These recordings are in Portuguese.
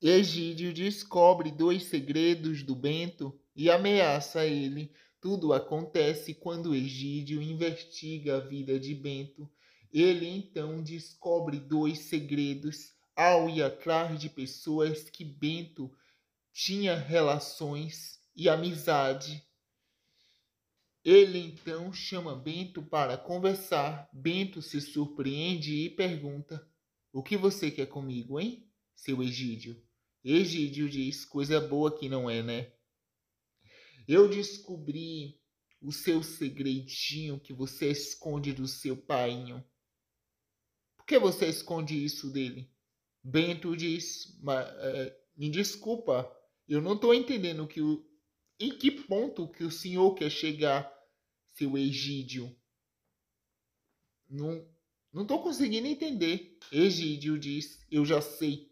Egídio descobre dois segredos do Bento e ameaça ele. Tudo acontece quando Egídio investiga a vida de Bento. Ele então descobre dois segredos ao ir atrás de pessoas que Bento tinha relações e amizade. Ele então chama Bento para conversar. Bento se surpreende e pergunta: O que você quer comigo, hein, seu Egídio? Egídio diz: Coisa boa que não é, né? Eu descobri o seu segredinho que você esconde do seu painho. Por que você esconde isso dele? Bento diz: é, Me desculpa, eu não estou entendendo que o, em que ponto que o senhor quer chegar, seu Egídio. Não, não estou conseguindo entender. Egídio diz: Eu já sei.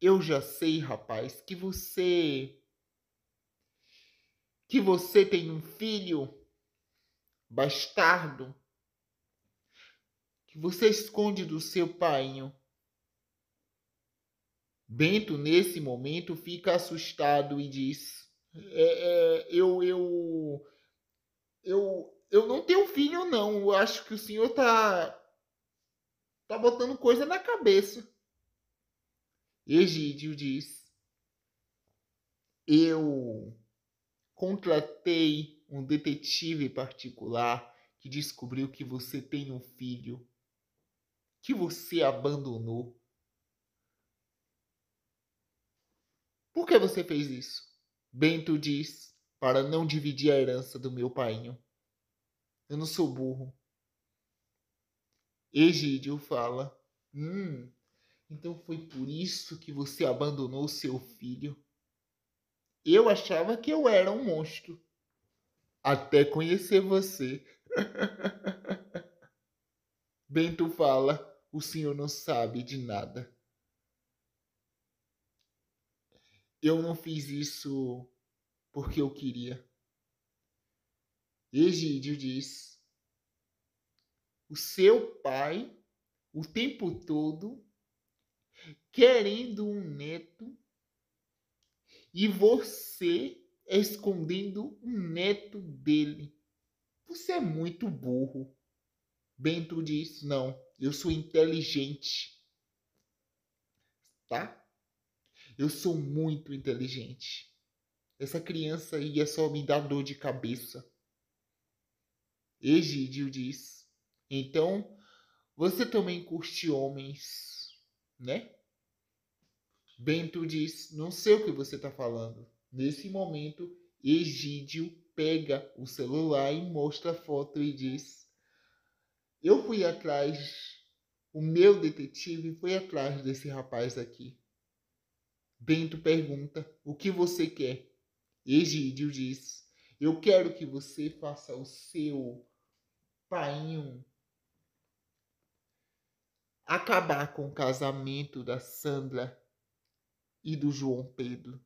Eu já sei, rapaz, que você. Que você tem um filho bastardo que você esconde do seu pai. Bento, nesse momento, fica assustado e diz: é, é, eu, eu, eu, eu não tenho filho, não. Eu acho que o senhor tá, tá botando coisa na cabeça. Egídio diz: Eu contratei um detetive particular que descobriu que você tem um filho que você abandonou. Por que você fez isso? Bento diz para não dividir a herança do meu painho. Eu não sou burro. Egídio fala: Hum, então foi por isso que você abandonou seu filho. Eu achava que eu era um monstro. Até conhecer você. Bento fala: O senhor não sabe de nada. Eu não fiz isso porque eu queria. Egídio diz: o seu pai, o tempo todo, querendo um neto, e você escondendo um neto dele. Você é muito burro. Bento diz: não, eu sou inteligente. Tá? Eu sou muito inteligente. Essa criança ia só me dar dor de cabeça. Egídio diz: Então, você também curte homens, né? Bento diz: Não sei o que você está falando. Nesse momento, Egídio pega o celular e mostra a foto e diz: Eu fui atrás, o meu detetive foi atrás desse rapaz aqui. Bento pergunta: O que você quer? Egídio diz: Eu quero que você faça o seu painho acabar com o casamento da Sandra e do João Pedro.